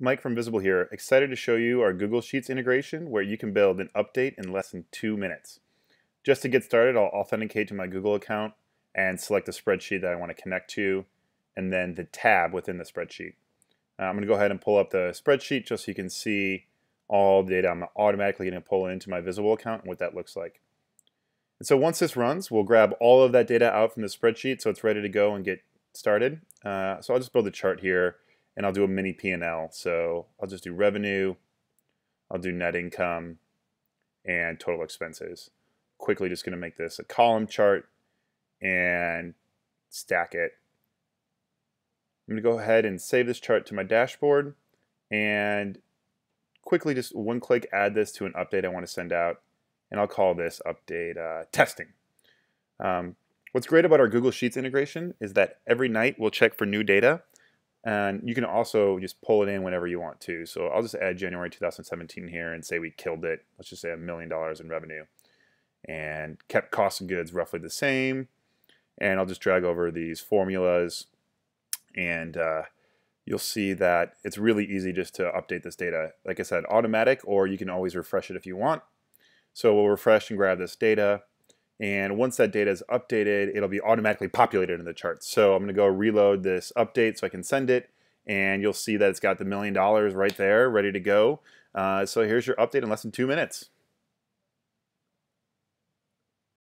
Mike from Visible here, excited to show you our Google Sheets integration where you can build an update in less than two minutes. Just to get started, I'll authenticate to my Google account and select the spreadsheet that I want to connect to and then the tab within the spreadsheet. Uh, I'm going to go ahead and pull up the spreadsheet just so you can see all the data I'm automatically going to pull into my Visible account and what that looks like. And so once this runs, we'll grab all of that data out from the spreadsheet so it's ready to go and get started. Uh, so I'll just build a chart here and I'll do a mini P&L. So I'll just do revenue, I'll do net income, and total expenses. Quickly just going to make this a column chart and stack it. I'm going to go ahead and save this chart to my dashboard and quickly just one click add this to an update I want to send out and I'll call this update uh, testing. Um, what's great about our Google Sheets integration is that every night we'll check for new data and you can also just pull it in whenever you want to. So I'll just add January 2017 here and say we killed it. Let's just say a million dollars in revenue. And kept cost of goods roughly the same. And I'll just drag over these formulas. And uh, you'll see that it's really easy just to update this data. Like I said, automatic, or you can always refresh it if you want. So we'll refresh and grab this data. And once that data is updated, it'll be automatically populated in the charts. So I'm going to go reload this update so I can send it. And you'll see that it's got the million dollars right there ready to go. Uh, so here's your update in less than two minutes.